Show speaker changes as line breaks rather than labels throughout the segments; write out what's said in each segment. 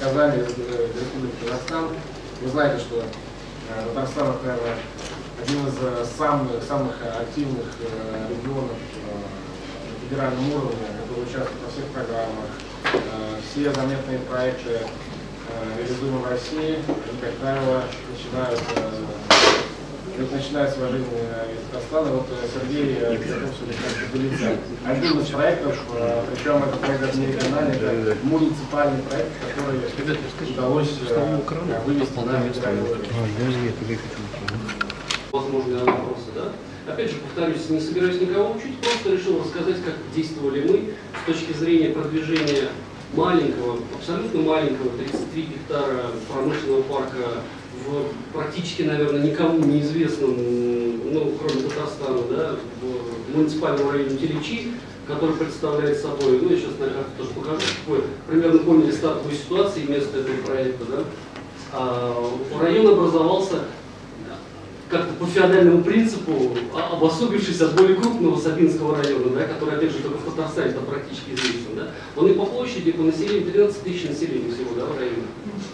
Казани, Республики Казахстан. Вы знаете, что Татарстан, это, наверное, один из самых, самых активных регионов на федеральном уровне, который участвует во всех программах. Все заметные проекты реализуемые в России, они, как правило, начинают это начинается вложение из Казахстана. Вот Сергей сегодня поделиться одним из проектов, причем это проект не региональный, это муниципальный проект, который удалось вывести на федеральный уровень.
Возможные вопросы, да? Опять же, повторюсь, не собираюсь никого учить, просто решил рассказать, как действовали мы с точки зрения продвижения маленького, абсолютно маленького, 33 гектара промышленного парка в практически, наверное, никому неизвестном, ну, кроме Татарстана, да, в муниципальном районе Телечи, который представляет собой, ну, я сейчас на карте тоже покажу, вы примерно поняли стартовую ситуацию и место этого проекта, да. А, район образовался как-то по феодальному принципу, а, обособившись от более крупного Сабинского района, да, который, опять же, только в Татарстане это практически известен. Да. Он и по площади, и по населению 13 тысяч населения всего да, в районе.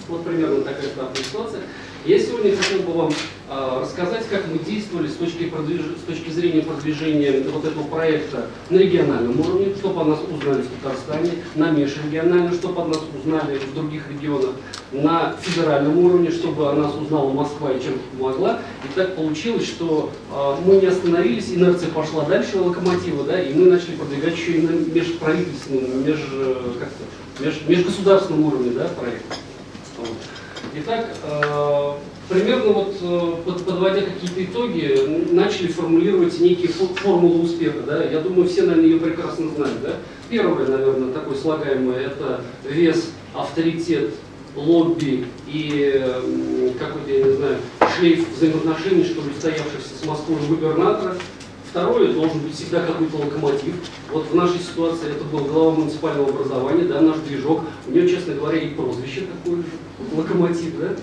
Вот примерно такая стартовая ситуация. Я сегодня хотел бы вам э, рассказать, как мы действовали с точки, продвиж... с точки зрения продвижения вот этого проекта на региональном уровне, чтобы о нас узнали в Татарстане, на межрегиональном, чтобы о нас узнали в других регионах, на федеральном уровне, чтобы о нас узнала Москва и чем помогла. И так получилось, что э, мы не остановились, инерция пошла дальше локомотива, да, и мы начали продвигать еще и на межправительственном, меж, как меж, межгосударственном уровне да, проект. Итак, э, примерно вот э, подводя какие-то итоги, начали формулировать некие формулы успеха. Да? Я думаю, все, наверное, ее прекрасно знают. Да? Первое, наверное, такое слагаемое, это вес, авторитет, лобби и какой-то, я не знаю, шлейф взаимоотношений, что ли, стоявшихся с Москвой губернатора. Второе, должен быть всегда какой-то локомотив. Вот в нашей ситуации это был глава муниципального образования, да, наш движок. У него, честно говоря, и прозвище такое локомотив, да.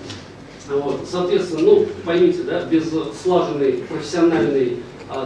Вот, соответственно, ну, поймите, да, без слаженной, профессиональной,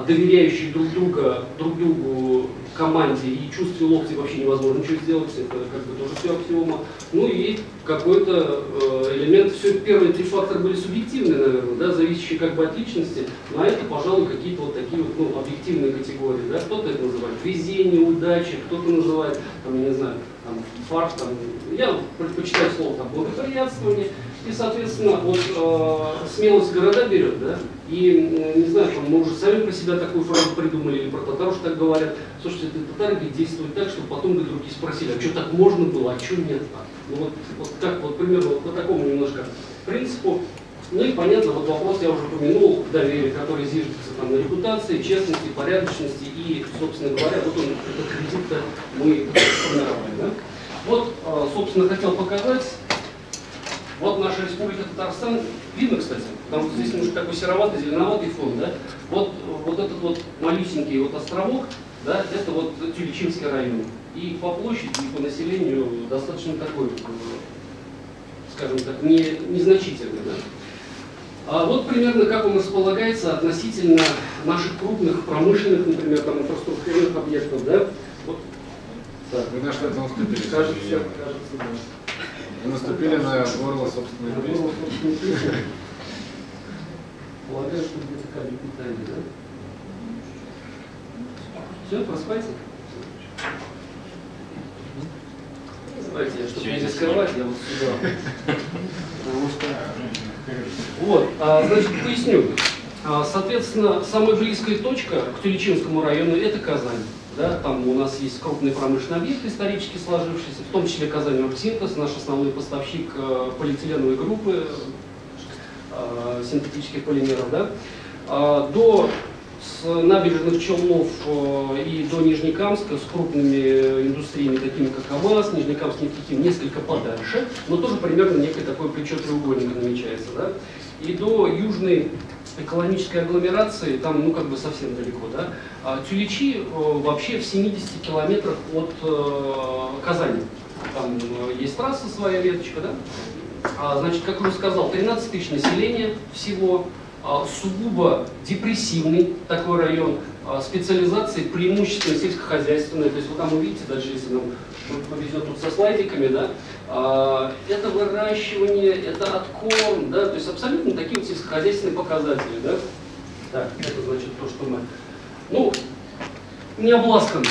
доверяющей друг друга, друг другу команде и чувстве локти вообще невозможно ничего сделать, это как бы тоже все аксиома. Ну и какой-то э, элемент, все первые три фактора были субъективные, наверное, да, зависящие как бы от личности, ну а это, пожалуй, какие-то вот такие вот, ну, объективные категории, да, кто-то это называет везение, удача, кто-то называет, там, я не знаю, там, фарт, там, я предпочитаю слово там благоприятствование, и, соответственно, вот э, смелость города берет, да, и, не знаю, там, мы уже сами про себя такую фразу придумали, или про татар так говорят, слушайте, это татары действуют так, чтобы потом бы другие спросили, а что так можно было, а что нет так? Ну вот, вот так вот примерно вот по такому немножко принципу. Ну и понятно, вот вопрос я уже упомянул, доверие, который зиждется там на репутации, честности, порядочности и, собственно говоря, вот он, этот кредит мы формировали. Да? Вот, а, собственно, хотел показать вот наша республика Татарстан, видно, кстати, потому что здесь немножко такой сероватый, зеленоватый фон, да? Вот, вот этот вот малюсенький вот островок, да, это вот Тюльчинский район. И по площади, и по населению достаточно такой, скажем так, не, незначительный, да? А вот примерно как он располагается относительно наших крупных промышленных, например, там, инфраструктурных объектов, да? Вот.
Так, вы на что-то?
Кажется, кажется, да.
Наступили на горло собственной песни.
Полагаю, что где-то кабель да? Все, проспайте? Давайте, я, чтобы не рисковать, я вот сюда. Потому что... Вот, а, значит, поясню. А, соответственно, самая близкая точка к Тюлечинскому району – это Казань. Да, там у нас есть крупный промышленный объект исторически сложившийся, в том числе Казань Оргсинтез, наш основной поставщик э, полиэтиленовой группы э, синтетических полимеров. Да. А, до с набережных Челнов э, и до Нижнекамска с крупными индустриями, такими как АВАЗ, Нижнекамск, Нефтехим, несколько подальше, но тоже примерно некое такое плечо треугольника намечается. Да? И до южной экономической агломерации, там, ну, как бы совсем далеко, да. А Тюличи э, вообще в 70 километрах от э, Казани. Там э, есть трасса своя, веточка, да. А, значит, как уже сказал, 13 тысяч населения всего, а, сугубо депрессивный такой район, а, специализации преимущественно сельскохозяйственной. То есть вы там увидите, даже если нам повезет тут со слайдиками, да, это выращивание, это откорм, да, то есть абсолютно такие вот сельскохозяйственные показатели, да. Так, это значит то, что мы, ну, не обласкан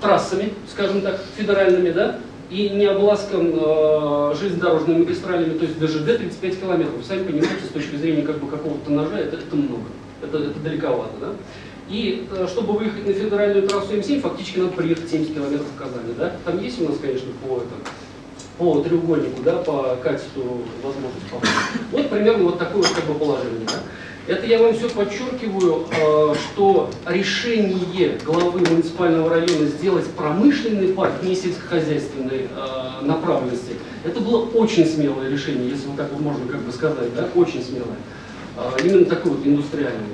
трассами, скажем так, федеральными, да, и не обласкан э, железнодорожными магистралями, то есть даже до 35 километров. Сами понимаете, с точки зрения как бы какого-то ножа, это, это много, это, это далековато, да. И э, чтобы выехать на федеральную трассу М7, фактически надо приехать 70 километров в Казани, да. Там есть у нас, конечно, по этому по треугольнику, да, по качеству возможности. Вот примерно вот такое вот как бы положение. Да. Это я вам все подчеркиваю, э, что решение главы муниципального района сделать промышленный парк не сельскохозяйственной э, направленности, это было очень смелое решение, если вот так вот можно как бы сказать, да, очень смелое. Э, именно такое вот индустриальное.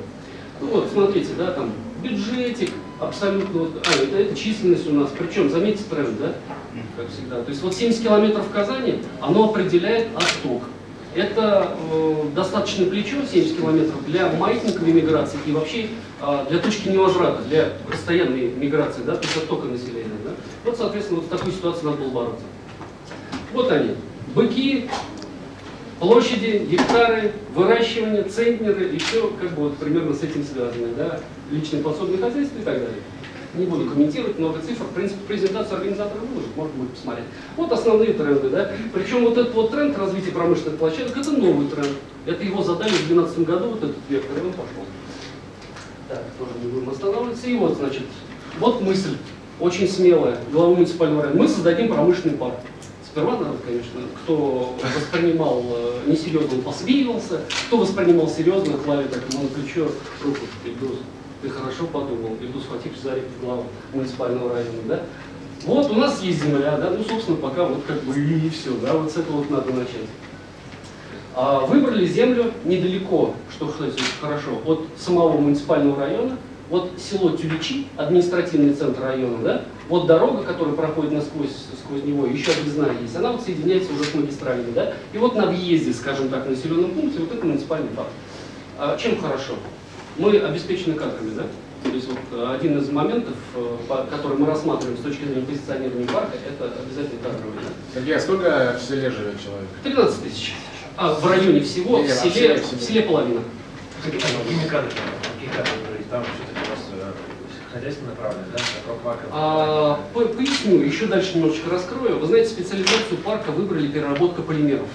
Ну вот, смотрите, да, там бюджетик, абсолютно, а, это, это численность у нас, причем, заметьте тренд, да, как всегда. То есть вот 70 километров в Казани, оно определяет отток. Это э, достаточно плечо, 70 километров, для маятниковой миграции и вообще э, для точки невозврата, для постоянной миграции, да, то есть оттока населения. Да. Вот, соответственно, вот в такой ситуации надо было бороться. Вот они, быки, площади, гектары, выращивание, центнеры и все как бы вот примерно с этим связано, да, личное подсобное хозяйство и так далее. Не буду комментировать много цифр, в принципе, презентацию организатора выложит, можно будет посмотреть. Вот основные тренды, да. Причем вот этот вот тренд развития промышленных площадок, это новый тренд. Это его задали в 2012 году, вот этот вектор, он пошел. Так, тоже не будем останавливаться. И вот, значит, вот мысль, очень смелая, глава муниципального района. Мы создадим промышленный парк. Сперва надо, конечно, кто воспринимал э, несерьезно, посмеивался, кто воспринимал серьезно, клали так ему на плечо руку, Ильдус, ты хорошо подумал, Ильдус Фатих Зарик, глава муниципального района, да? Вот у нас есть земля, да, ну, собственно, пока вот как бы и все, да, вот с этого вот надо начать. А, выбрали землю недалеко, что, кстати, хорошо, от самого муниципального района, вот село Тюличи, административный центр района, да, вот дорога, которая проходит насквозь сквозь него, еще объездная есть, она вот соединяется уже с магистралями, да, и вот на въезде, скажем так, в населенном пункте, вот это муниципальный парк. А, чем хорошо? Мы обеспечены кадрами, да? То есть вот э, один из моментов, э, который мы рассматриваем с точки зрения позиционирования парка, это обязательно кадровый. Да?
Сергей, а сколько в селе живет человек?
13 тысяч. А в районе всего,
Нет,
в,
в
селе,
селе, в селе.
в селе половина.
Какими кадрами? Какие кадры? Там все-таки у вас э, хозяйство направлено, да? Вокруг парка.
А, по- поясню, еще дальше немножечко раскрою. Вы знаете, специализацию парка выбрали переработка полимеров.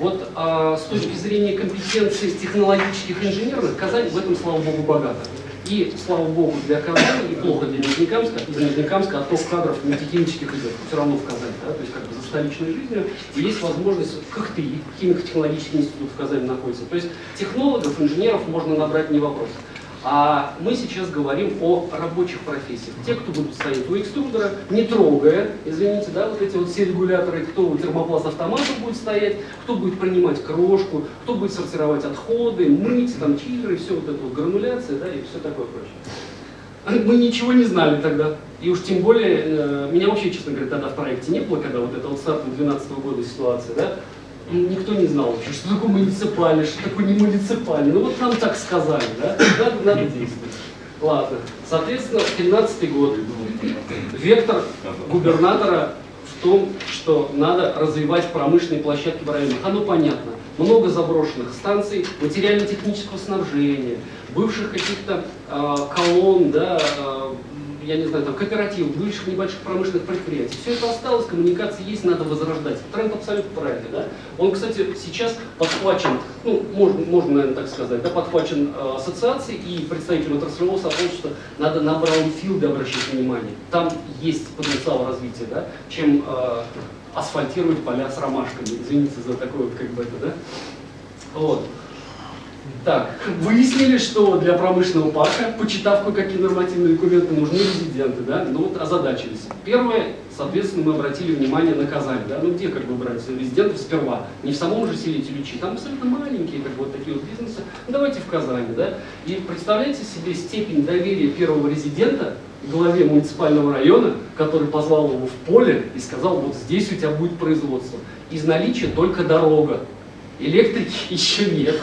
Вот а, с точки зрения компетенций технологических инженерных, Казань в этом, слава богу, богата. И, слава богу, для Казани, и плохо для Нижнекамска, из Нижнекамска отток кадров нефтехимических идет все равно в Казань, да, то есть как бы за столичной жизнью, и есть возможность в КХТИ, химико-технологический институт в Казани находится. То есть технологов, инженеров можно набрать не вопрос. А мы сейчас говорим о рабочих профессиях. Те, кто будут стоять у экструдера, не трогая, извините, да, вот эти вот все регуляторы, кто у термопласт автомата будет стоять, кто будет принимать крошку, кто будет сортировать отходы, мыть, там, чиллеры, все вот это вот грануляция, да, и все такое прочее. Мы ничего не знали тогда. И уж тем более, э, меня вообще, честно говоря, тогда в проекте не было, когда вот это вот старт 2012 года ситуация, да, никто не знал вообще, что такое муниципальный, что такое не муниципальный. Ну вот нам так сказали, да, надо, надо действовать. Ладно, соответственно, 13 год. Вектор губернатора в том, что надо развивать промышленные площадки в районах. Оно понятно. Много заброшенных станций, материально-технического снабжения, бывших каких-то э, колонн, да, э, я не знаю, там, кооперативов, бывших небольших промышленных предприятий. Все это осталось, коммуникации есть, надо возрождать. Тренд абсолютно правильный. Да? Он, кстати, сейчас подхвачен, ну, можно, можно, наверное, так сказать, да, подхвачен э, ассоциацией и представителям отраслевого сообщества. Надо на браунфилды обращать внимание. Там есть потенциал развития, да, чем э, асфальтировать поля с ромашками. Извините за такое, вот, как бы это, да. Вот. Так, выяснили, что для промышленного парка, почитав кое-какие нормативные документы, нужны резиденты, да, ну вот озадачились. Первое, соответственно, мы обратили внимание на Казань, да, ну где как бы брать резидентов сперва, не в самом же селе Тюличи, там абсолютно маленькие, как бы вот такие вот бизнесы, ну, давайте в Казани, да, и представляете себе степень доверия первого резидента главе муниципального района, который позвал его в поле и сказал, вот здесь у тебя будет производство. Из наличия только дорога, Электрики еще нет,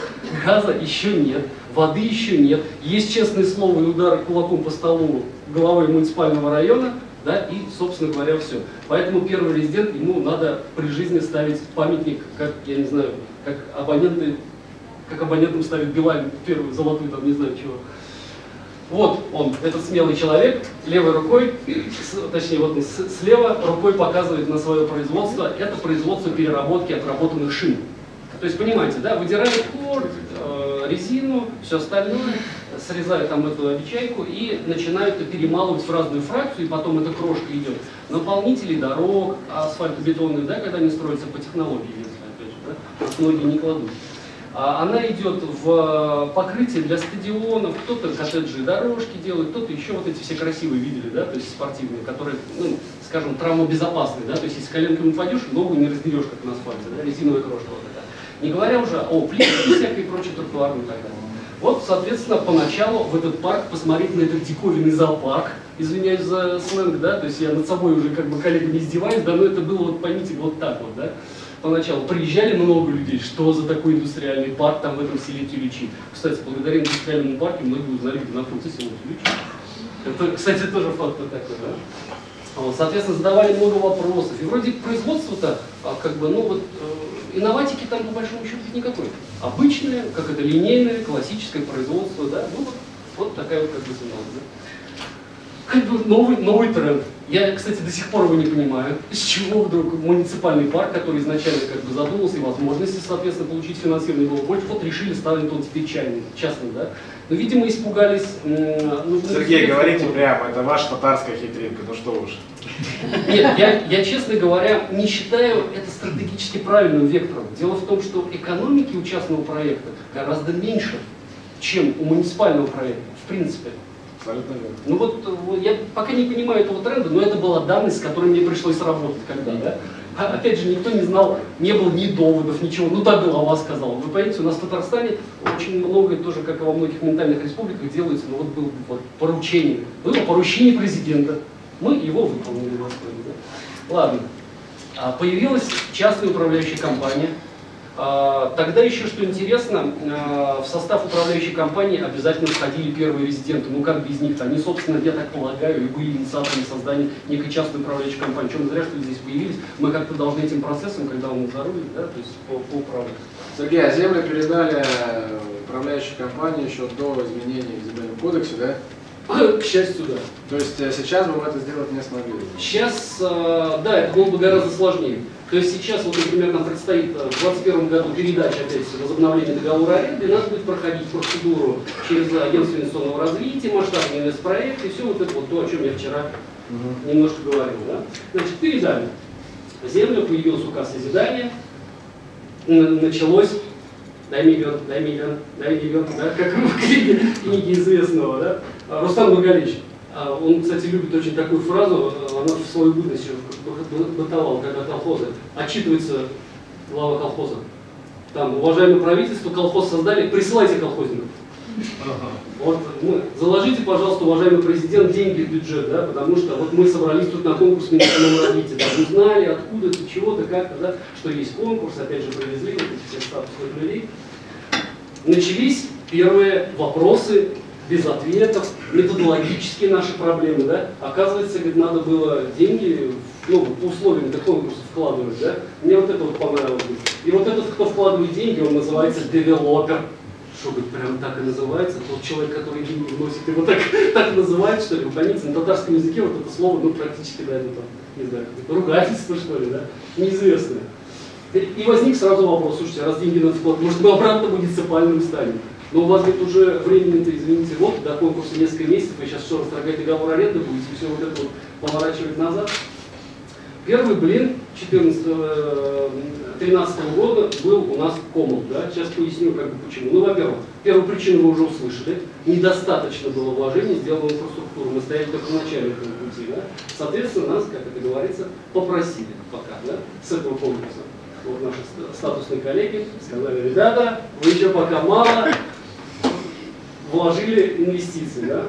газа еще нет, воды еще нет. Есть честное слово и удары кулаком по столу главы муниципального района, да, и, собственно говоря, все. Поэтому первый резидент, ему надо при жизни ставить памятник, как, я не знаю, как абоненты, как абонентам ставят Билайн первую золотую, там, не знаю чего. Вот он, этот смелый человек, левой рукой, с- точнее, вот слева рукой показывает на свое производство. Это производство переработки отработанных шин. То есть, понимаете, да, выдирают хлор, э, резину, все остальное, срезают там эту обечайку и начинают это перемалывать в разную фракцию, и потом эта крошка идет. Наполнители дорог, асфальтобетонных, да, когда они строятся по технологии, если, опять же, да, многие не кладут. А Она идет в э, покрытие для стадионов, кто-то коттеджи дорожки делает, кто-то еще вот эти все красивые видели, да, то есть спортивные, которые, ну, скажем, травмобезопасные, да, то есть если коленкой упадешь, ногу не раздерешь, как на асфальте, да, резиновая крошка вот. Не говоря уже о плитке и всякой прочей тротуарной и так далее. Вот, соответственно, поначалу в этот парк посмотреть на этот диковинный зоопарк, извиняюсь за сленг, да, то есть я над собой уже как бы коллегами издеваюсь, да, но это было, вот поймите, вот так вот, да. Поначалу приезжали много людей, что за такой индустриальный парк там в этом селе Тюличи. Кстати, благодаря индустриальному парку многие узнали, где находится село Тюличи. Это, кстати, тоже факт такой, да. Вот, соответственно, задавали много вопросов. И вроде производство-то, а, как бы, ну вот, э, инноватики там по большому счету никакой. Обычное, как это, линейное, классическое производство, да, ну вот, вот такая вот как бы цена, да. Как бы новый, новый тренд. Я, кстати, до сих пор его не понимаю, с чего вдруг муниципальный парк, который изначально как бы задумался, и возможности, соответственно, получить финансирование было больше, вот решили ставить он теперь частный, да. Но, видимо, испугались... м, ну,
Сергей,
ну,
говорите
ну,
прямо, это ваша татарская хитринка, ну что уж.
нет, я, я, честно говоря, не считаю это стратегически правильным вектором. Дело в том, что экономики у частного проекта гораздо меньше, чем у муниципального проекта, в принципе.
Абсолютно верно.
Ну вот, вот я пока не понимаю этого тренда, но это была данность, с которой мне пришлось работать когда, да? А, опять же, никто не знал, не было ни доводов, ничего. Ну так голова сказала. Вы понимаете, у нас в Татарстане очень многое тоже, как и во многих ментальных республиках, делается, но вот было вот поручение. Было поручение президента. Мы его выполнили достойно. Да? Ладно. А, Появилась частная управляющая компания. А, Тогда еще, что интересно, а, в состав управляющей компании обязательно входили первые резиденты. Ну как без них-то? Они, собственно, я так полагаю, и были инициаторами создания некой частной управляющей компании. Чем зря, что здесь появились. Мы как-то должны этим процессом, когда он за рулем, да, то есть по, по управлять.
Сергей, а землю передали управляющей компании еще до изменений в земельном кодексе, да?
К счастью, да.
То есть э, сейчас бы мы это сделать не смогли.
Сейчас, э, да, это было бы гораздо сложнее. То есть сейчас, вот, например, нам предстоит э, в 2021 году передача, опять возобновление договора аренды, и надо будет проходить процедуру через агентство инвестиционного развития, масштабный инвестпроект, и все вот это вот то, о чем я вчера немножко говорил. Да? Значит, передали землю, появился указ созидания, началось дай миллион, дай миллион, дай миллион, да, как в книге, книге известного, да, Рустам Нургалевич. А, Он, кстати, любит очень такую фразу, а, она в свою бытность еще б- бытовал, когда колхозы. Отчитывается глава колхоза. Там, уважаемое правительство, колхоз создали, присылайте колхозников. Вот, мы, заложите, пожалуйста, уважаемый президент, деньги в бюджет, да, потому что вот мы собрались тут на конкурс Министерства развития, да, узнали, откуда-то, чего-то, как-то, да, что есть конкурс, опять же, привезли вот этих всех статусных людей. Начались первые вопросы без ответов, методологические наши проблемы, да. Оказывается, говорит, надо было деньги, ну, по условиям до конкурса вкладывать, да. Мне вот это вот понравилось. И вот этот, кто вкладывает деньги, он называется девелопер. Что говорит, прям так и называется, тот человек, который деньги вносит, его так, так называют, что ли, вы поймите, на татарском языке вот это слово, ну, практически, да, это там, не знаю, ругательство, что ли, да, неизвестное. И возник сразу вопрос, слушайте, а раз деньги надо вкладывать, может мы обратно муниципальным станем? Но у вас ведь уже временно-то, извините, вот, до конкурса несколько месяцев, вы сейчас что, расторгать договор аренды будете, все вот это вот поворачивать назад? Первый блин 2013 года был у нас комом, да? сейчас поясню как бы почему. Ну, во-первых, первую причину вы уже услышали, недостаточно было вложений сделано в инфраструктуру, мы стояли только в начале этого пути, да? соответственно, нас, как это говорится, попросили пока, да, с этого конкурса. Вот наши ст- статусные коллеги сказали, ребята, вы еще пока мало вложили инвестиции, да,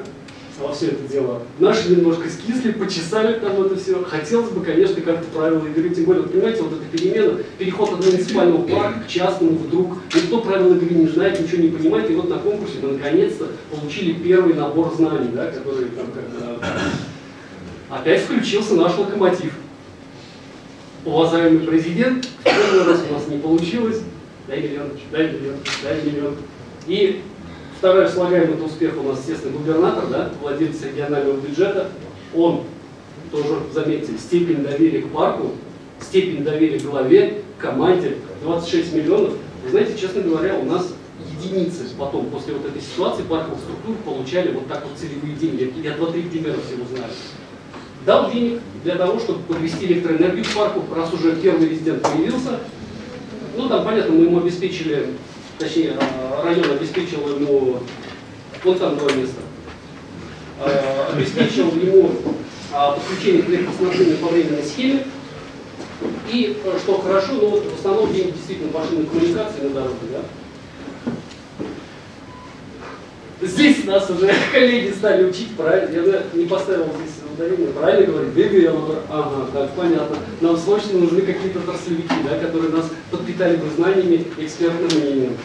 во все это дело. Наши немножко скисли, почесали там это все. Хотелось бы, конечно, как-то правила игры, тем более, вот, понимаете, вот эта перемена, переход от муниципального парка к частному вдруг, никто правил игры не знает, ничего не понимает, и вот на конкурсе мы наконец-то получили первый набор знаний, да, которые там как опять включился наш локомотив. Уважаемый президент, в первый раз у нас не получилось, дай миллион, дай миллион, дай миллион. И вторая слагаемая это успех у нас, естественно, губернатор, да, владелец регионального бюджета. Он тоже, заметьте, степень доверия к парку, степень доверия к главе, команде, 26 миллионов. Вы знаете, честно говоря, у нас единицы потом, после вот этой ситуации, парковых структур получали вот так вот целевые деньги. Я два-три примера всего знаю. Дал денег для того, чтобы подвести электроэнергию к парку, раз уже первый резидент появился. Ну, там, понятно, мы ему обеспечили, точнее, район обеспечил ему, вот там два места, А, обеспечил ему а, подключение к электроснабжению по временной схеме. И э, что хорошо, ну вот в основном деньги действительно пошли на коммуникации на дороге, да? Здесь нас уже коллеги стали учить правильно. Я не поставил здесь ударение. Правильно говорит? Бегаю, я говорю, ага, так, понятно. Нам срочно нужны какие-то отраслевики, да, которые нас подпитали бы знаниями, экспертным мнением.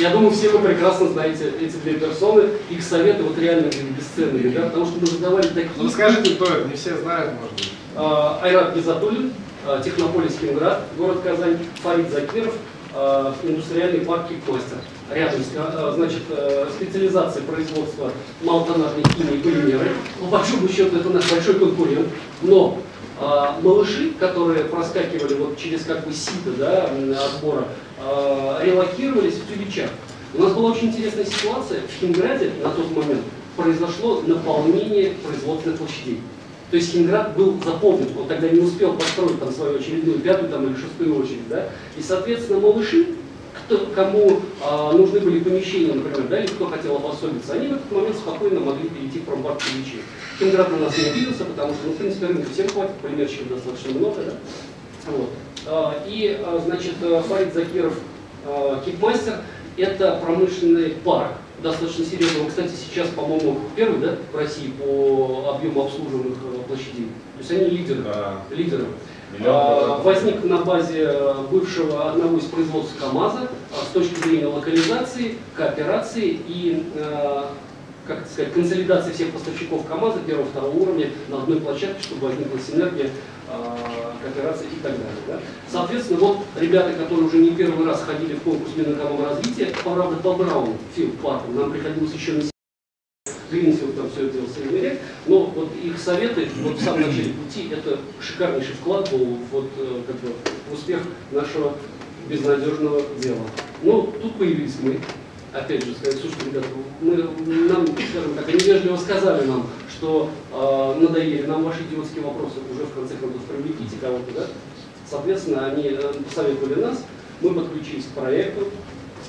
Я думаю, все вы прекрасно знаете эти две персоны. Их советы вот реально бесценные, да, потому что мы задавали такие...
Ну скажите, кто это? Не все знают, может быть.
А, Айрат Гизатуллин, а, Технополис Кинград, город Казань, Фарид Закиров, а, индустриальный парк Кикмастер. Рядом, значит, э, специализация производства малотоннажной химии и полимеры. По большому счету это наш большой конкурент. Но малыши, которые проскакивали вот через как бы сито да, отбора, а, релокировались в Тюбичах. У нас была очень интересная ситуация. В Химграде на тот момент произошло наполнение производственных площадей. То есть Химград был заполнен, он тогда не успел построить там свою очередную пятую там, или шестую очередь. Да? И, соответственно, малыши, кому а, нужны были помещения, например, да, или кто хотел обособиться, они в этот момент спокойно могли перейти в промпарк Ильичи. Химград на нас не обиделся, потому что, ну, в принципе, рынка всем хватит, полимерщиков достаточно много. Да? Вот. А, И, а, значит, э, Фарид Закиров, кикмастер, это промышленный парк, достаточно серьезный. Он, кстати, сейчас, по-моему, первый да, в России по объему обслуживаемых э, площадей. То есть они лидеры.
Да.
лидеры. А, возник на базе э, бывшего одного из производств КАМАЗа а, с точки зрения локализации, кооперации и э, как сказать, консолидации всех поставщиков КАМАЗа первого второго уровня на одной площадке, чтобы возникла синергия, э, кооперация и так далее. да. Соответственно, вот ребята, которые уже не первый раз ходили в конкурс Минэкономразвития, правда, по Брауну, Филд Парку, нам приходилось еще на Гринфилд там все это делал в но вот их советы вот в самом начале пути это шикарнейший вклад был вот, э, как бы, в успех нашего безнадежного дела. Ну, тут появились мы, опять же, сказать, слушайте, ребята, мы, нам, скажем так, они вежливо сказали нам, что э, надоели нам ваши идиотские вопросы, уже в конце концов привлеките кого-то, да? Соответственно, они э, посоветовали нас, мы подключились к проекту,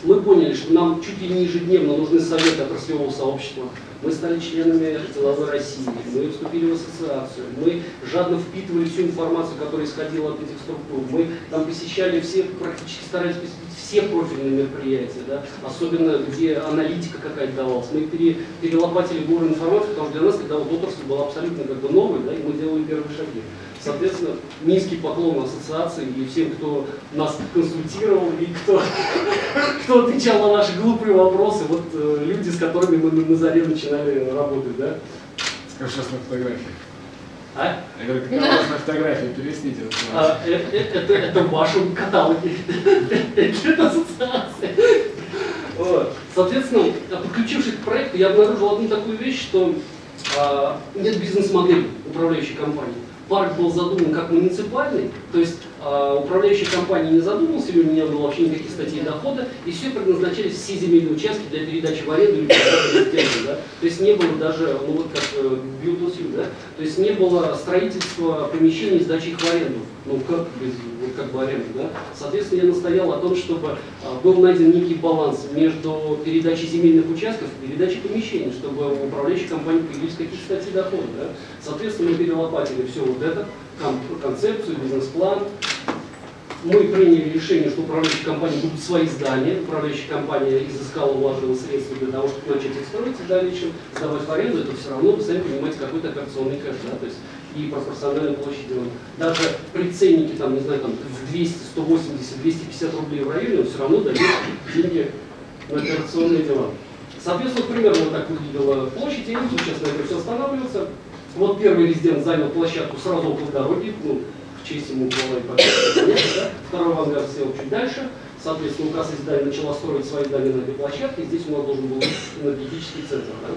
мы поняли, что нам чуть ли не ежедневно нужны советы отраслевого сообщества. Мы стали членами деловой России, мы вступили в ассоциацию, мы жадно впитывали всю информацию, которая исходила от этих структур. Мы там посещали все, практически старались посетить все профильные мероприятия, да? особенно где аналитика какая-то давалась. Мы пере, перелопатили горы информации, потому что для нас тогда вот отрасль была абсолютно как бы новой, да, и мы делали первые шаги. Соответственно, низкий поклон ассоциации и всем, кто нас консультировал и кто, кто отвечал на наши глупые вопросы, вот э, люди, с которыми мы на, на заре начинали работать, да?
Скажу сейчас на фотографии.
А?
Я говорю, какая у вас на фотографии, пересните.
А, э- э- это, это в вашем каталоге. Это ассоциация. Вот. Соответственно, подключившись к проекту, я обнаружил одну такую вещь, что а, нет бизнес-модели управляющей компании. Парк был задуман как муниципальный, то есть а, управляющая компания не задумалась, или у нее не было вообще никаких статей дохода, и все предназначались все земельные участки для передачи в аренду или передачи да? То есть не было даже, ну вот как э, да? То есть не было строительства помещений сдачи их в аренду. Ну как без как бы аренды, да? Соответственно, я настоял о том, чтобы а, был найден некий баланс между передачей земельных участков и передачей помещений, чтобы у управляющей компании появились какие-то статьи дохода. Да? Соответственно, мы перелопатили все вот это, кон- концепцию, бизнес-план. Мы приняли решение, что управляющие компании будут свои здания. Управляющая компания изыскала, вложила средства для того, чтобы начать их строить в дальнейшем сдавать в аренду. Это все равно, вы сами понимаете, какой-то операционный кэш. Да? То есть и пропорциональной площади. Даже при ценнике, там, не знаю, там, в 200, 180, 250 рублей в районе, он все равно дает деньги на операционные дела. Соответственно, примерно вот так выглядела площадь, я сейчас на этом все останавливаться. Вот первый резидент занял площадку сразу около дороги, ну, в честь ему была и да? Второй авангард сел чуть дальше. Соответственно, указ издания начала строить свои здания на этой площадке. Здесь у нас должен был энергетический центр. Да?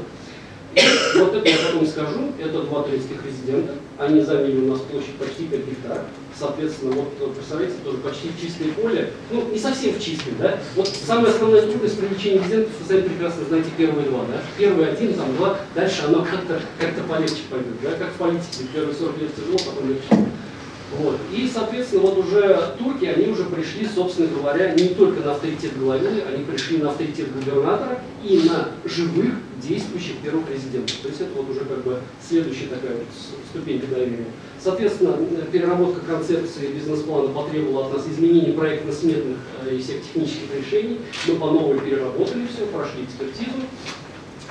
Вот это я потом скажу. Это два турецких резидента. Они заняли у нас площадь почти 5 гектар. Соответственно, вот представляете, тоже почти чистое поле. Ну, не совсем в чистое, да? Вот самая основная трудность привлечения резидентов, вы сами прекрасно знаете, первые два, да? Первый один, там два, дальше оно как-то как полегче пойдет, да? Как в политике, первые 40 лет тяжело, потом легче. Вот. И, соответственно, вот уже турки, они уже пришли, собственно говоря, не только на авторитет главы, они пришли на авторитет губернатора и на живых действующих первых президентов. То есть это вот уже как бы следующая такая вот ступень доверия. Соответственно, переработка концепции бизнес-плана потребовала от нас изменений проектно-сметных э, и всех технических решений. Мы по новой переработали все, прошли экспертизу.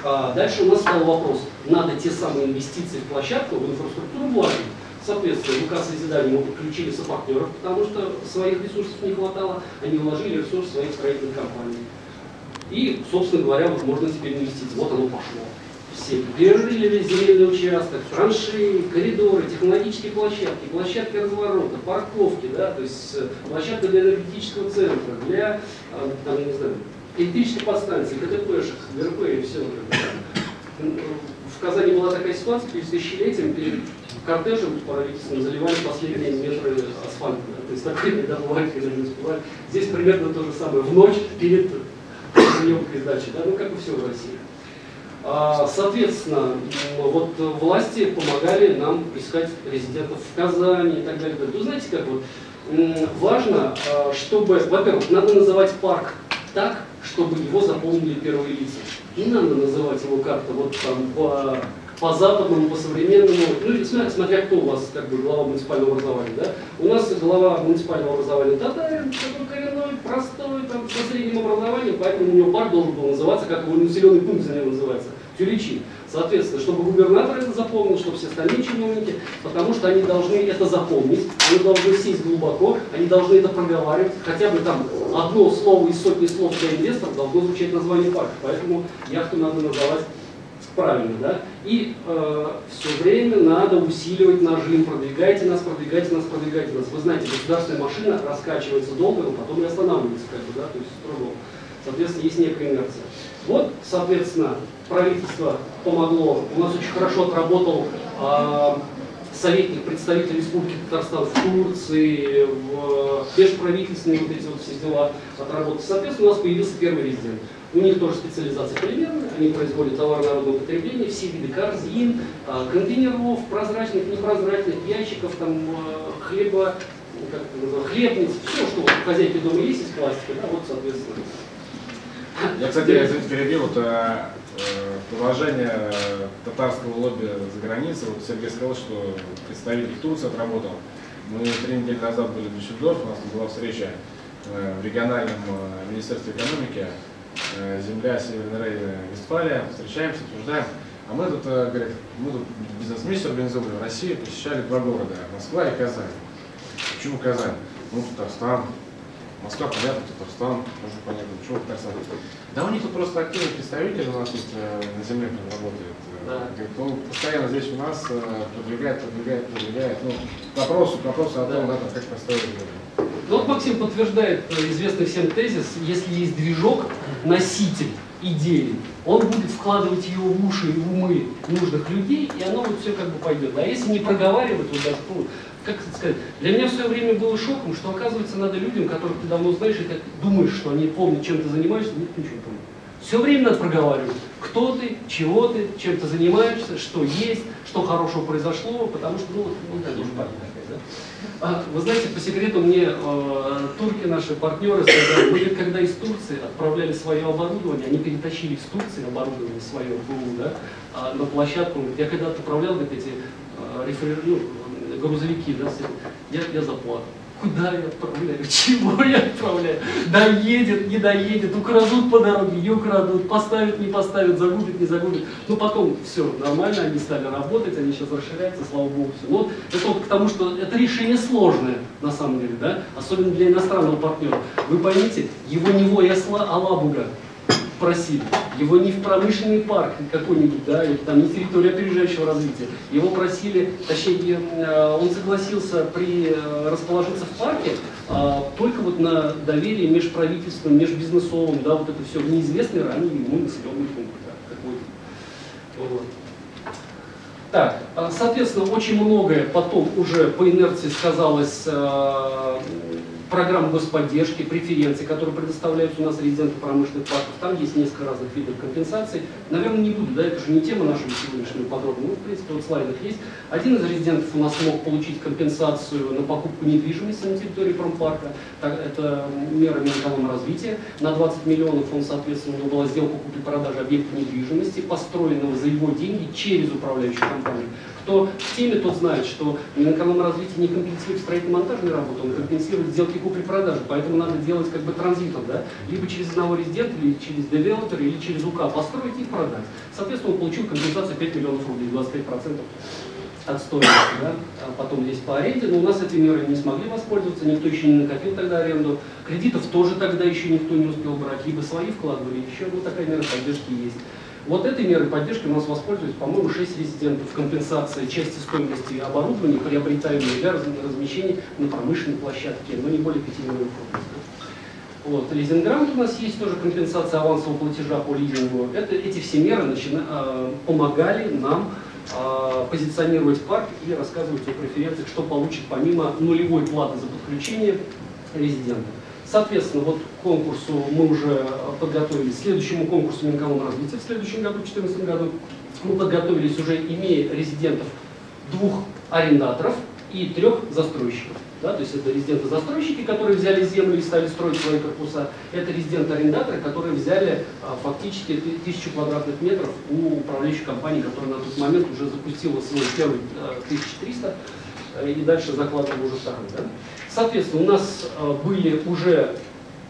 А дальше у нас стал вопрос, надо те самые инвестиции в площадку, в инфраструктуру вложить, Соответственно, указ созидания мы подключили сопартнеров, потому что своих ресурсов не хватало, они вложили ресурс своих строительных компаний. И, собственно говоря, вот можно теперь инвестировать. Вот оно пошло. Все перерыли земельный участок, траншеи, коридоры, технологические площадки, площадки разворота, парковки, да, то есть э, площадка для энергетического центра, для, э, там, не знаю, электрических подстанций, КТПшек, ГРП и все. В Казани была такая ситуация перед тысячелетием, перед кортежем правительственным заливали последние метры асфальта. То есть так время добывали, когда не успевали. Здесь примерно то же самое. В ночь перед заливкой сдачи. Да? Ну, как и все в России. А, соответственно, вот власти помогали нам искать резидентов в Казани и так далее. Вы знаете, как вот важно, а, чтобы, во-первых, надо называть парк так, чтобы его заполнили первые лица. Не надо называть его как-то вот там по по западному, по современному, ну, смотря кто у вас как бы глава муниципального образования, да? У нас глава муниципального образования татарин, такой коренной, простой, там, со средним образованием, поэтому у него парк должен был называться, как его населенный пункт за него называется, Тюличин. Соответственно, чтобы губернатор это запомнил, чтобы все остальные чиновники, потому что они должны это запомнить, они должны сесть глубоко, они должны это проговаривать, хотя бы там одно слово из сотни слов для инвесторов должно звучать название парка, поэтому яхту надо называть правильно, да? И э, все время надо усиливать нажим, продвигайте нас, продвигайте нас, продвигайте нас. Вы знаете, государственная машина раскачивается долго, но потом и останавливается, как бы, да, то есть с. Соответственно, есть некая инерция. Вот, соответственно, правительство помогло, у нас очень хорошо отработал э, советник, представитель Республики Татарстан в Турции, в межправительственные вот эти вот все дела отработали. Соответственно, у нас появился первый резидент. У них тоже специализация полимерная, они производят товар народного потребления, все виды корзин, а, контейнеров, прозрачных, непрозрачных, ящиков, там, а, хлеба, как это называется, хлебниц, все, что у хозяйки дома есть из пластика, да, вот, соответственно.
Я, кстати, я перебил, вот, э продолжение татарского лобби за границей, вот Сергей сказал, что представитель Турции отработал. Мы три недели назад были в Дюссельдорфе, у нас была встреча в региональном министерстве экономики, земля Северный Рейн, Вестфалия, встречаемся, обсуждаем. А мы тут, э, говорят, мы тут бизнес-миссию организовывали в России, посещали два города, Москва и Казань. Почему Казань? Ну, Татарстан. Москва, понятно, Татарстан, тоже понятно, почему Татарстан. Да у них тут просто активный представитель у нас тут э, на земле работает. Да. Он постоянно здесь у нас продвигает, продвигает, продвигает. Ну, к вопросу, к вопросу о том, да. Как построить
ну, вот Максим подтверждает известный всем тезис, если есть движок, носитель идеи, он будет вкладывать ее в уши и умы нужных людей, и оно вот все как бы пойдет. А если не проговаривать, вот даже, ну, как это сказать, для меня в свое время было шоком, что оказывается надо людям, которых ты давно знаешь, и как думаешь, что они помнят, чем ты занимаешься, никто ничего не помнит. Все время надо проговаривать, кто ты, чего ты, чем ты занимаешься, что есть, что хорошего произошло, потому что, ну, ну да, тоже память такая, да? А, вы знаете, по секрету мне э, турки, наши партнеры, сказали, мы когда из Турции отправляли свое оборудование, они перетащили из Турции оборудование свое БУ, да, а, на площадку, я когда отправлял говорит, эти э, рефрер... ну, грузовики, да, я, я заплакал. Куда я отправляю? Чего я отправляю? Доедет, не доедет, украдут по дороге, не украдут, поставят, не поставят, загубят, не загубят. Ну потом все нормально, они стали работать, они сейчас расширяются, слава богу, все. Но это вот к тому, что это решение сложное на самом деле, да, особенно для иностранного партнера. Вы поймите, его него и осла Алабуга просили. Его не в промышленный парк какой-нибудь, да, или там не территория опережающего развития. Его просили, точнее, э, он согласился при э, расположиться в парке а, только вот на доверие межправительственным, межбизнесовым, да, вот это все в неизвестный ранее ему населенный пункт да, какой-то. Вот. Так, а, соответственно, очень многое потом уже по инерции сказалось э, программ господдержки, преференций, которые предоставляются у нас резидентам промышленных парков. Там есть несколько разных видов компенсаций. Наверное, не буду, да, это же не тема нашего сегодняшнего подробного. Ну, в принципе, вот в слайдах есть. Один из резидентов у нас мог получить компенсацию на покупку недвижимости на территории промпарка. Это мера Минэкономразвития. На 20 миллионов он, соответственно, у него была сделка купли-продажи объекта недвижимости, построенного за его деньги через управляющую компанию. Кто в теме, тот знает, что Минэкономразвитие не компенсирует строительно-монтажные работы, он компенсирует сделки купли-продажи. Поэтому надо делать как бы транзитом, да? либо через одного резидента, или через девелопера, или через УК построить и продать. Соответственно, он получил компенсацию 5 миллионов рублей, 25% от стоимости, да? а потом есть по аренде, но у нас этой мерой не смогли воспользоваться, никто еще не накопил тогда аренду, кредитов тоже тогда еще никто не успел брать, либо свои вкладывали, еще вот такая мера поддержки есть. Вот этой мерой поддержки у нас воспользуются, по-моему, 6 резидентов компенсации части стоимости оборудования, приобретаемой для размещения на промышленной площадке, но не более 5 миллионов рублей. Вот. Лизингрант у нас есть тоже компенсация авансового платежа по лизингу. Это, эти все меры начина, э, помогали нам э, позиционировать парк и рассказывать о преференциях, что получит помимо нулевой платы за подключение резидента. Соответственно, вот к конкурсу мы уже подготовились, к следующему конкурсу Минэкономразвития в следующем году, в 2014 году, мы подготовились уже имея резидентов двух арендаторов и трех застройщиков. Да, то есть это резиденты-застройщики, которые взяли землю и стали строить свои корпуса. Это резиденты-арендаторы, которые взяли а, фактически тысячу квадратных метров у управляющей компании, которая на тот момент уже запустила свой первый а, 1300 э, и дальше закладывала уже второй. Да? Соответственно, у нас э, были уже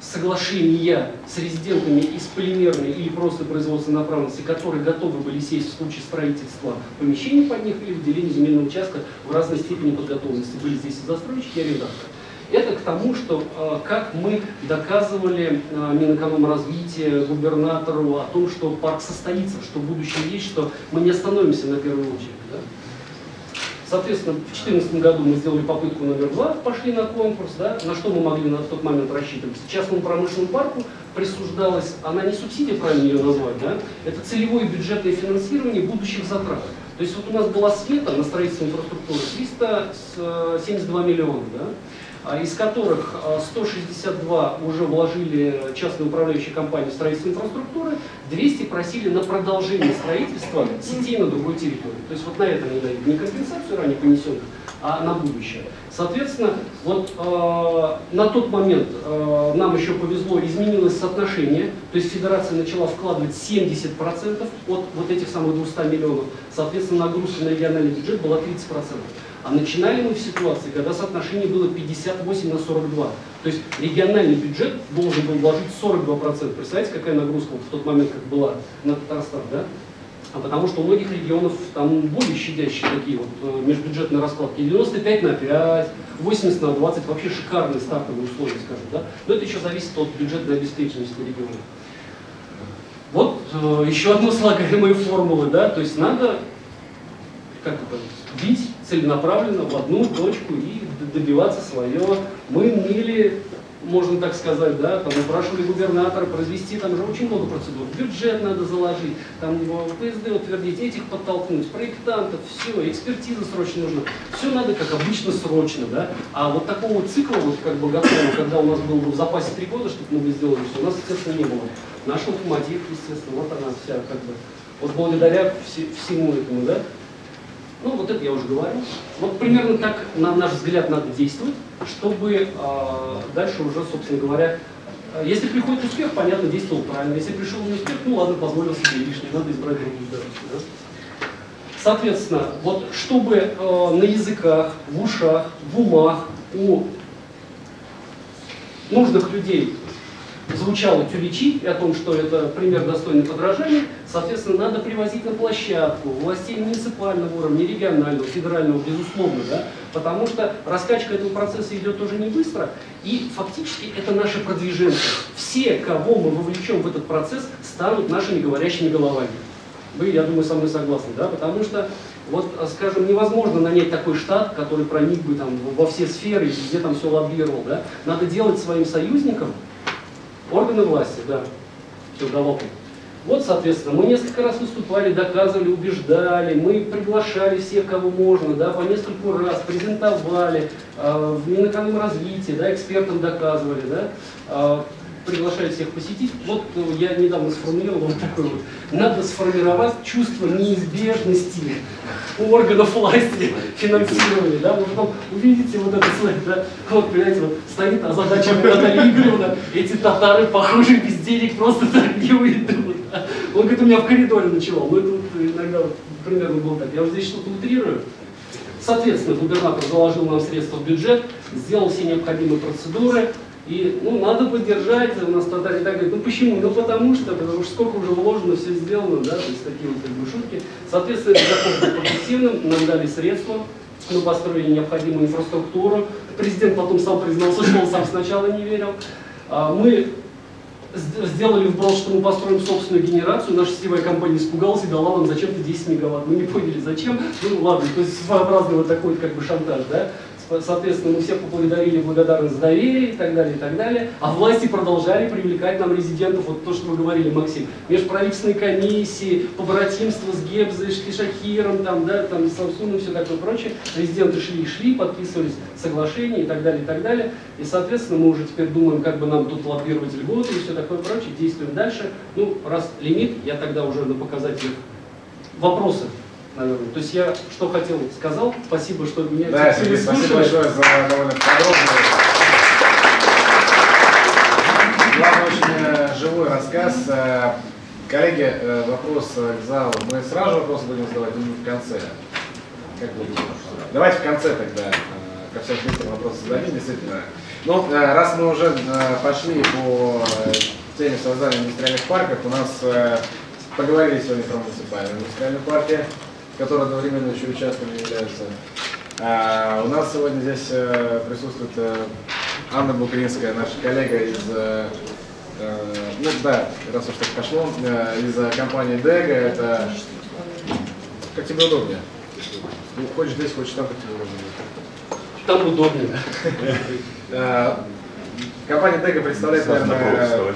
соглашения с резидентами из полимерной или просто производственной направленности, которые готовы были сесть в случае строительства помещений под них или выделения земельного участка в разной степени подготовленности. Были здесь и застройщики, и арендаторы. Это к тому, что э, как мы доказывали Минэкономразвития, губернатору о том, что парк состоится, что будущее есть, что мы не остановимся на первую очередь. Соответственно, в 2014 году мы сделали попытку номер два, пошли на конкурс, да, на что мы могли на тот момент рассчитывать. Частному промышленному парку присуждалась, она не субсидия, правильно ее назвать, да, это целевое бюджетное финансирование будущих затрат. То есть вот у нас была смета на строительство инфраструктуры 372 миллиона, да, а, из которых 162 а, уже вложили частные управляющие компании в строительство инфраструктуры, 200 просили на продолжение строительства сетей на другой территории. То есть вот на это они дают не компенсацию ранее понесенных, а на будущее. Соответственно, вот э, на тот момент э, нам еще повезло, изменилось соотношение, то есть федерация начала вкладывать 70% от вот этих самых 200 миллионов, соответственно, нагрузка на региональный бюджет была 30%. А начинали мы в ситуации, когда соотношение было 58 на 42. То есть региональный бюджет должен был вложить 42%. Представляете, какая нагрузка в тот момент, как была на Татарстан, да? А потому что у многих регионов там более щадящие такие вот э, межбюджетные раскладки. 95 на 5, 80 на 20, вообще шикарные стартовые условия, скажем, да? Но это еще зависит от бюджетной обеспеченности региона. Вот э, еще одно слагаемые формулы, да, то есть надо как это, бить целенаправленно в одну точку и добиваться свое. Мы мили, можно так сказать, да, там упрашивали губернатора произвести, там же очень много процедур. Бюджет надо заложить, там ПСД утвердить, этих подтолкнуть, проектантов, все, экспертиза срочно нужна. Все надо, как обычно, срочно, да. А вот такого цикла, вот как бы готового, когда у нас был в запасе три года, чтобы мы бы сделали все, у нас, естественно, не было. Наш локомотив, естественно, вот она вся, как бы, вот благодаря всему этому, да, ну, вот это я уже говорил. Вот примерно так, на наш взгляд, надо действовать, чтобы э, дальше уже, собственно говоря, если приходит успех, понятно, действовал правильно. Если пришел не успех, ну ладно, позволил себе лишнее, надо избрать другую дорогу. Да? Соответственно, вот чтобы э, на языках, в ушах, в умах у нужных людей звучало тюличи и о том, что это пример достойный подражания, соответственно, надо привозить на площадку властей муниципального уровня, регионального, федерального, безусловно, да, потому что раскачка этого процесса идет тоже не быстро, и фактически это наше продвижение. Все, кого мы вовлечем в этот процесс, станут нашими говорящими головами. Вы, я думаю, со мной согласны, да? Потому что, вот, скажем, невозможно нанять такой штат, который проник бы там во все сферы, везде там все лоббировал, да? Надо делать своим союзникам органы власти, да. Все, галопом. Вот, соответственно, мы несколько раз выступали, доказывали, убеждали, мы приглашали всех, кого можно, да, по нескольку раз, презентовали, э, в Минэкономразвитии, да, экспертам доказывали, да, э, приглашали всех посетить. Вот э, я недавно сформулировал вот такой вот. Надо сформировать чувство неизбежности органов власти финансирования, да, вы потом увидите вот этот слайд, да, вот, понимаете, вот стоит озадаченная Наталья Игоревна, эти татары, похоже, без денег просто так не выйдут. да. Он говорит, у меня в коридоре ночевал, ну это вот иногда вот примерно было так, я вот здесь что-то утрирую. Соответственно, губернатор заложил нам средства в бюджет, сделал все необходимые процедуры, и, ну, надо поддержать, у нас татаре так говорят, ну почему? Ну потому что, потому что сколько уже вложено, все сделано, да, то есть такие вот как бы шутки. Соответственно, закон был продуктивным, нам дали средства, мы построили необходимую инфраструктуру. Президент потом сам признался, что он сам сначала не верил. А, Мы сделали вброс, что мы построим собственную генерацию. Наша сетевая компания испугалась и дала нам зачем-то 10 мегаватт. Мы не поняли, зачем. Ну ладно, то есть своеобразный вот такой как бы шантаж, да. Со- Соответственно, мы всех поблагодарили, благодарность за доверие и так далее, и так далее. А власти продолжали привлекать нам резидентов, вот то, что вы говорили, Максим, межправительственные комиссии, побратимство с Гебзой, Шахиром, там, да, там, с Самсуном, все такое прочее. Резиденты шли и шли, подписывались соглашения и так далее, и так далее. И, соответственно, мы уже теперь думаем, как бы нам тут лоббировать льготы и все такое прочее, действуем дальше. Ну, раз лимит, я тогда уже на показателях вопросы, наверное. То есть я что хотел, сказал. Спасибо, что меня
Да, Сергей, спасибо большое за довольно подробный, главное, очень э, живой рассказ. Э, Коллеги, э, вопрос к залу. Мы сразу вопросы будем задавать или в конце? Как думаете? Давайте в конце тогда ко всем спикерам вопросы зададим, действительно. Ну, раз мы уже пошли по теме создания индустриальных парков, у нас поговорили сегодня про муниципальные индустриальные парки, которые одновременно еще участками являются. А, у нас сегодня здесь э, присутствует э, Анна Букринская, наша коллега из, э, ну да, раз уж так пошло, из компании Дега. Это как тебе удобнее? Ну, хочешь здесь, хочешь там, как тебе удобнее.
Там удобнее.
Компания Дега представляет, наверное,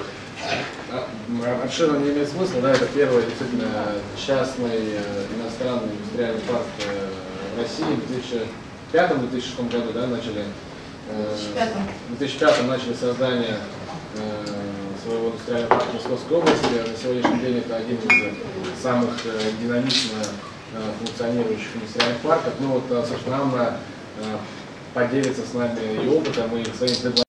обширно не имеет смысла, да, это первый действительно частный э, иностранный индустриальный парк э, в России в 2005-2006 году, да, начали. э,
2005.
В 2005 начали создание своего индустриального парка в Московской области. На сегодняшний день это один из самых динамично функционирующих индустриальных парков. Ну вот, э, собственно, Анна поделится с нами и опытом, и своим предложением.